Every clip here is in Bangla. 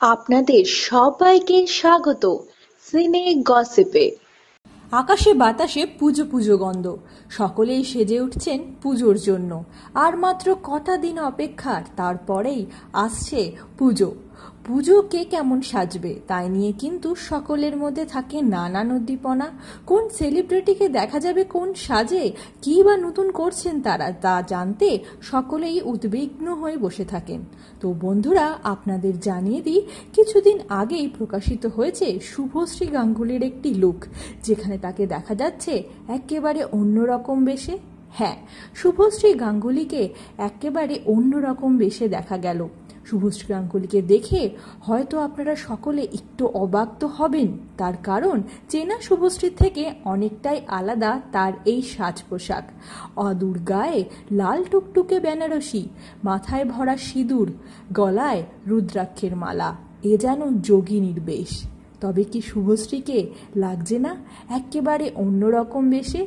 আপনাদের সবাইকে স্বাগত সিনে গসিপে। আকাশে বাতাসে পুজো পুজো গন্ধ। সকলেই সেজে উঠছেন পুজোর জন্য। আর মাত্র কটা দিন অপেক্ষার, তারপরেই আসছে পুজো। পুজো কে কেমন সাজবে, তাই নিয়ে কিন্তু সকলের মধ্যে থাকে নানান উদ্দীপনা। কোন সেলিব্রিটিকে দেখা যাবে কোন সাজে, কী বা নতুন করছেন তারা, তা জানতে সকলেই উদ্বিগ্ন হয়ে বসে থাকেন। তো বন্ধুরা, আপনাদের জানিয়ে দিই, কিছুদিন আগেই প্রকাশিত হয়েছে শুভশ্রী গাঙ্গুলির একটি লুক যেখানে তাকে দেখা যাচ্ছে একেবারে অন্যরকম বেশে। হ্যাঁ শুভশ্রী গাঙ্গুলিকে একেবারে অন্যরকম বেশে দেখা গেল। শুভশ্রী গাঙ্গুলিকে দেখে হয়তো আপনারা সকলে একটু অবাক তো হবেন। তার কারণ চেনা শুভশ্রীর থেকে অনেকটাই আলাদা তার এই সাজ পোশাক অদূর গায়ে লাল টুকটুকে বেনারসি, মাথায় ভরা সিঁদুর, গলায় রুদ্রাক্ষের মালা, এ যেন যোগিনীর বেশ তবে কি শুভশ্রীকে লাগছে না? একেবারে অন্যরকম বেশে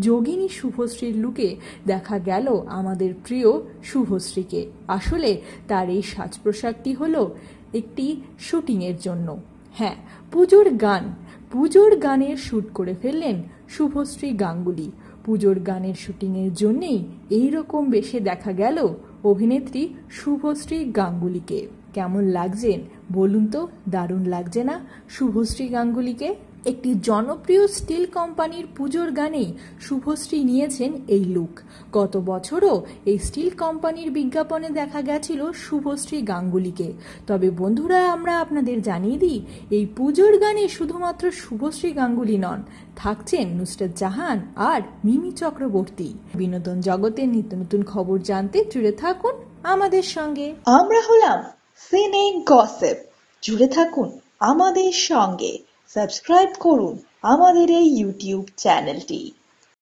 যোগিনী শুভশ্রীর লুকে দেখা গেল আমাদের প্রিয় শুভশ্রীকে। আসলে তার এই সাজ পোশাকটি হলো একটি শুটিংয়ের জন্য। হ্যাঁ পুজোর গান। পুজোর গানের শ্যুট করে ফেললেন শুভশ্রী গাঙ্গুলি। পুজোর গানের শুটিংয়ের জন্যেই এই রকম বেশে দেখা গেল অভিনেত্রী শুভশ্রী গাঙ্গুলিকে। কেমন লাগছেন বলুন তো, দারুণ লাগছে না শুভশ্রী গাঙ্গুলিকে? একটি জনপ্রিয় স্টিল কোম্পানির পুজোর গানেই শুভশ্রী নিয়েছেন এই লুক। গত বছরও এই স্টিল কোম্পানির বিজ্ঞাপনে দেখা গেছিল শুভশ্রী গাঙ্গুলিকে। তবে বন্ধুরা, আমরা আপনাদের জানিয়ে দিই, এই পুজোর গানে শুধুমাত্র শুভশ্রী গাঙ্গুলি নন, থাকছেন নুসরাত জাহান আর মিমি চক্রবর্তী। বিনোদন জগতের নিত্য নতুন খবর জানতে জুড়ে থাকুন আমাদের সঙ্গে। আমরা হলাম সিনে গসিপ। জুড়ে থাকুন আমাদের সঙ্গে। সাবস্ক্রাইব করুন আমাদের এই ইউটিউব চ্যানেলটি।